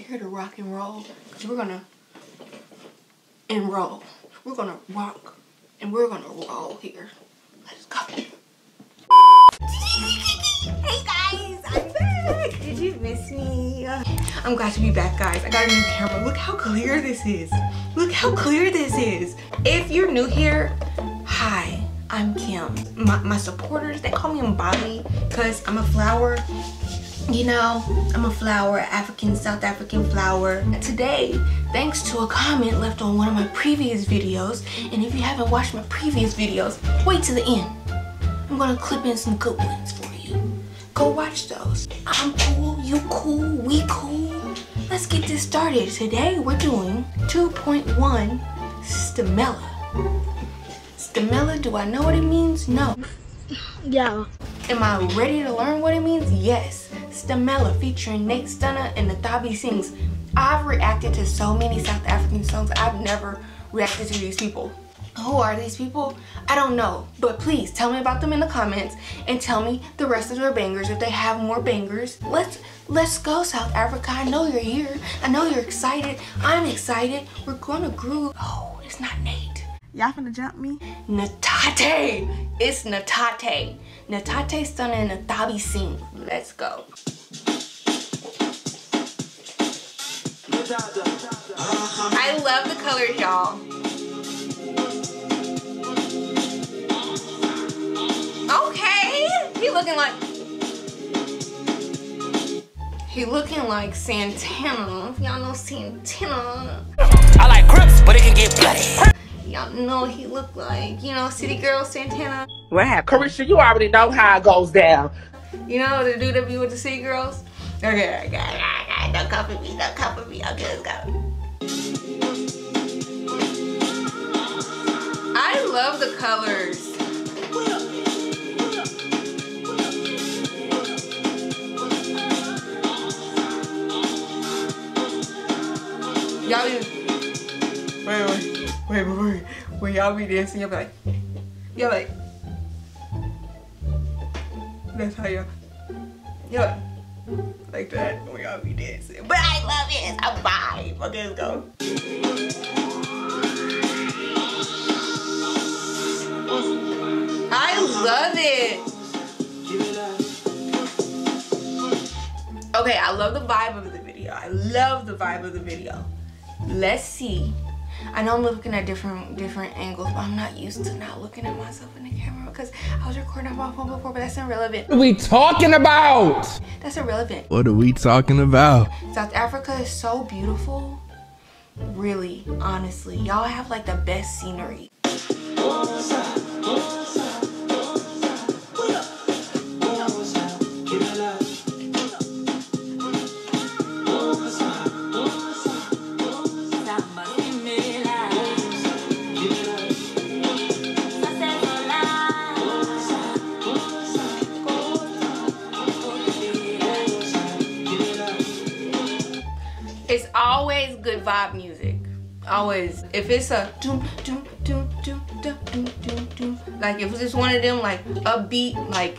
here to rock and roll. Cause we're gonna enroll. We're gonna rock and we're gonna roll here. Let's go. Hey guys, I'm back. Did you miss me? I'm glad to be back, guys. I got a new camera. Look how clear this is. Look how clear this is. If you're new here, hi, I'm Kim. My, my supporters, they call me Mbali because I'm a flower you know, I'm a flower, African, South African flower. Today, thanks to a comment left on one of my previous videos, and if you haven't watched my previous videos, wait to the end. I'm gonna clip in some good ones for you. Go watch those. I'm cool, you cool, we cool. Let's get this started. Today, we're doing 2.1 Stimela. Stimela, do I know what it means? No. Yeah. Am I ready to learn what it means? Yes. Stimela featuring Nate Stunna and Nathabi Sings. I've reacted to so many South African songs. I've never reacted to these people. Who are these people? I don't know. But please tell me about them in the comments and tell me the rest of their bangers if they have more bangers. Let's let's go South Africa. I know you're here. I know you're excited. I'm excited. We're gonna groove. Oh, it's not Nate. Y'all finna jump me? Natate. It's Natate. Natate Stunna and Nathabi Sing. Let's go. I love the colors, y'all. Okay. He looking like he looking like Santana. Y'all know Santana. I like crips, but it can get bloody. Y'all know he look like, you know, City Girl Santana. What happened? Caresha, you already know how it goes down. You know the dude that be with the City Girls? Okay, I got it, I got. Don't come for me, don't come for me. Okay, let's go. I love the colors. Y'all be, wait, wait, wait, wait, wait. When y'all be dancing, y'all be like, y'all like, that's how y'all, y'all like that when y'all be dancing. But I love it. It's a vibe. Okay, let's go. I love it. Okay, I love the vibe of the video. I love the vibe of the video. Let's see. I know I'm looking at different different angles, but I'm not used to not looking at myself in the camera because I was recording on my phone before, but that's irrelevant. What are we talking about? That's irrelevant. What are we talking about? South Africa is so beautiful. Really, honestly. Y'all have like the best scenery. Vibe music. Always. If it's a doom doom doom doom doom doom doom doom like if it's one of them like upbeat like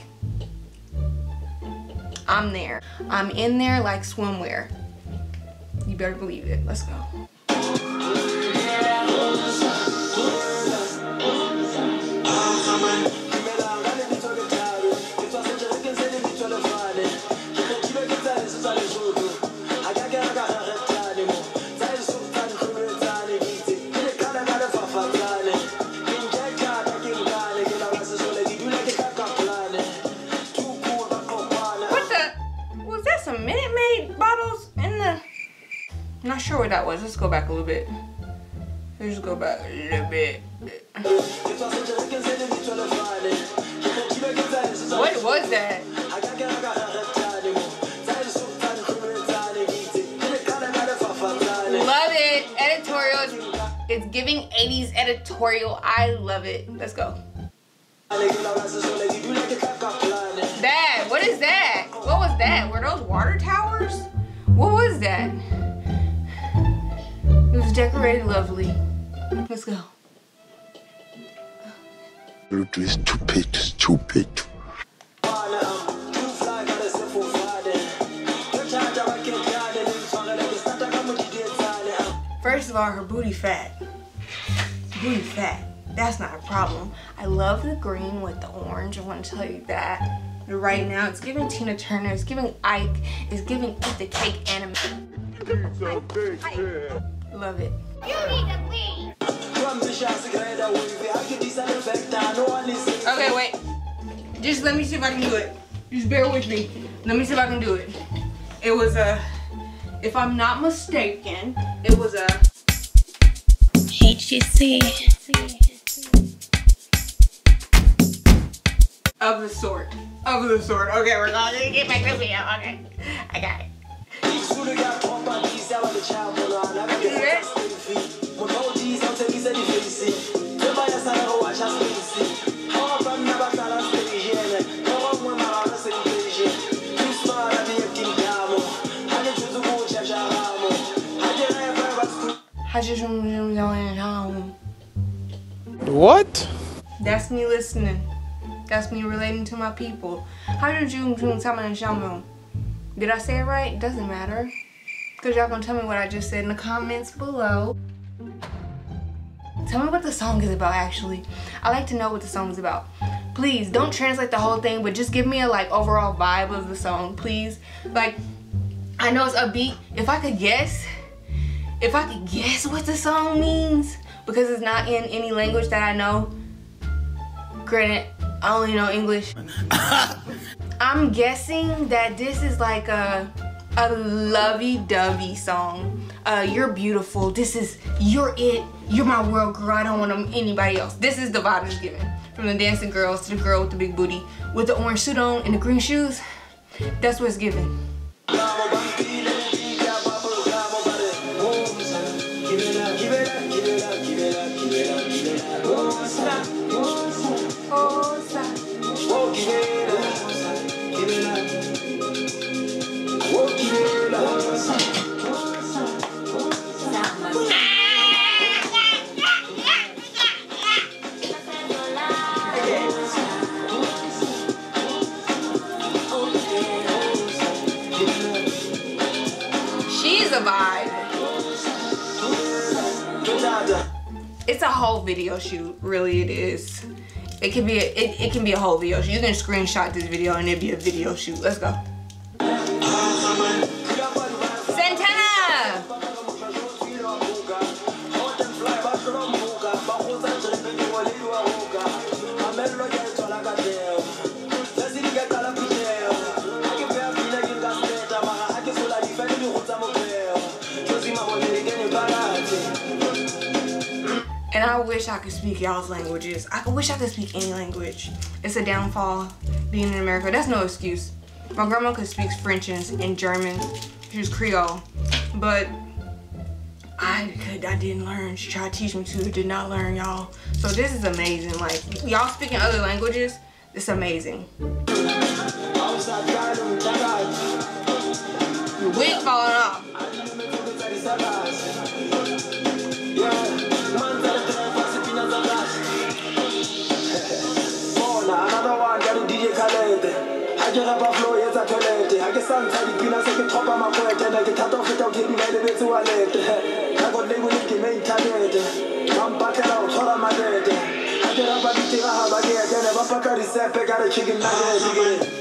I'm there. I'm in there like swimwear. You better believe it. Let's go. Go back a little bit. Let's go back a little bit. What was that? Love it. Editorial. It's giving 80s editorial. I love it. Let's go. That, what is that? What was that? Were those water towers? It was decorated lovely. Let's go. Pluto is stupid, stupid. First of all, her booty fat. Booty fat. That's not a problem. I love the green with the orange. I want to tell you that. But right now, it's giving Tina Turner. It's giving Ike. It's giving Eat the Cake Anna Mae. Love it. You need to leave. Okay, wait. Just let me see if I can do it. Just bear with me. Let me see if I can do it. It was a, if I'm not mistaken, it was a HGC. of the sort. Of the sort. Okay, we're gonna get back to the video. Okay. I got it. What? That's me listening. That's me relating to my people. How did you Did I say it right? Doesn't matter. Cause y'all gonna tell me what I just said in the comments below. Tell me what the song is about actually. I like to know what the song is about. Please don't translate the whole thing, but just give me a like overall vibe of the song, please. Like, I know it's upbeat. If I could guess, if I could guess what the song means, because it's not in any language that I know. Granted, I only know English. I'm guessing that this is like a a lovey-dovey song. Uh, you're beautiful. This is you're it. You're my world, girl. I don't want anybody else. This is the vibe it's given. From the dancing girls to the girl with the big booty with the orange suit on and the green shoes. That's what it's given. She's a vibe. It's a whole video shoot, really it is. It can be a, it, it can be a whole video shoot. You can screenshot this video and it'd be a video shoot. Let's go. Wish I could speak y'all's languages. I wish I could speak any language. It's a downfall being in America. That's no excuse. My grandma could speak French and, German. She was Creole. But I could I didn't learn. She tried to teach me to, did not learn y'all. So this is amazing. Like y'all speaking other languages, it's amazing. Wig falling off. Se ke thopa makwete ne ke thata ho feta ho kedi ba lebetse walete target ba mpatela ho tshwara malete ha ke rapa ditira ha ba ke etene ba paka disepe ka re chicken nugget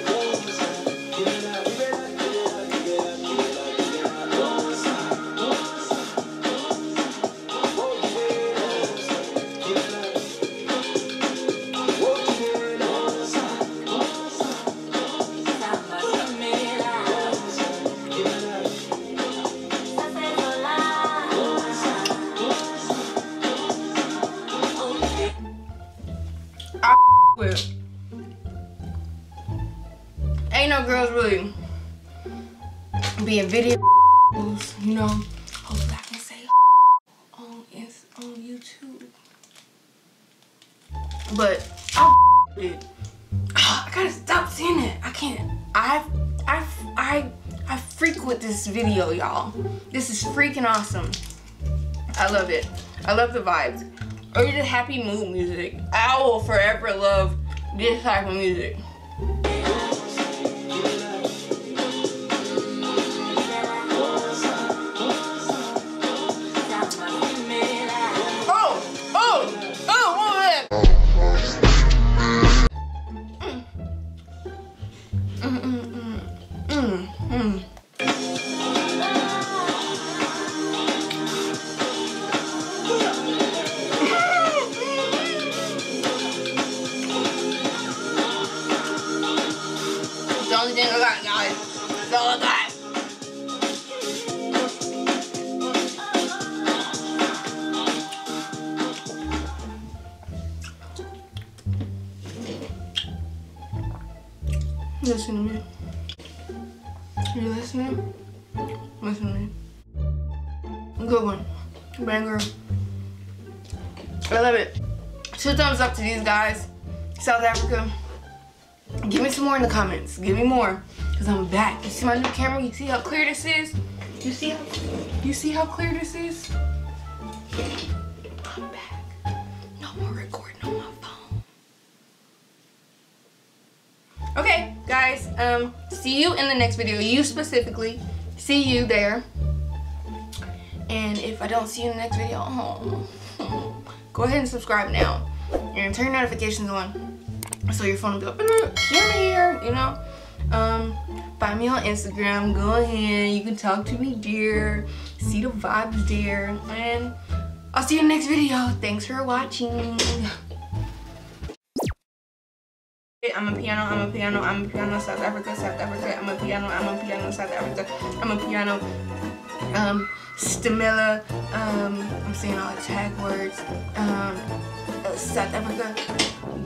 Girls really being video, you know. Hopefully I can say on on YouTube. But I. I gotta stop saying it. I can't. I I I I freak with this video, y'all. This is freaking awesome. I love it. I love the vibes. Or just happy mood music. I will forever love this type of music. Listen to me. You listening? Listen to me. Good one. Banger. I love it. Two thumbs up to these guys. South Africa. Give me some more in the comments. Give me more. Cause I'm back. You see my new camera? You see how clear this is? You see how you see how clear this is? I'm back. No more recording on my phone. Okay, guys. Um, see you in the next video. You specifically. See you there. And if I don't see you in the next video, oh, go ahead and subscribe now. And turn notifications on. So your phone will be like, camera here, you know? Um, find me on Instagram. Go ahead. You can talk to me there. See the vibes there. And I'll see you in the next video. Thanks for watching. I'm a piano, I'm a piano, amapiano, South Africa, South Africa, amapiano, I'm a piano, South Africa, amapiano, um, Stimela, um, I'm saying all the tag words, um, uh, South Africa,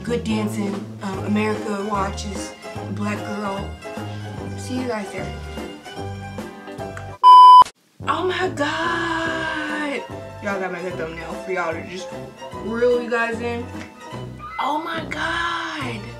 good dancing, um, America watches, black girl, see you guys there. Oh my god! Y'all gotta make a thumbnail for y'all to just reel you guys in. Oh my god!